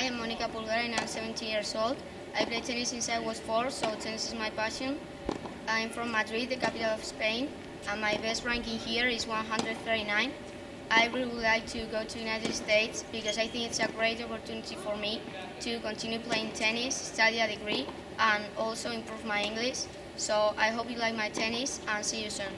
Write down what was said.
I'm Monica Pulgar and I'm 17 years old. I play tennis since I was four, so tennis is my passion. I'm from Madrid, the capital of Spain, and my best ranking here is 139. I really would like to go to the United States because I think it's a great opportunity for me to continue playing tennis, study a degree, and also improve my English. So I hope you like my tennis and see you soon.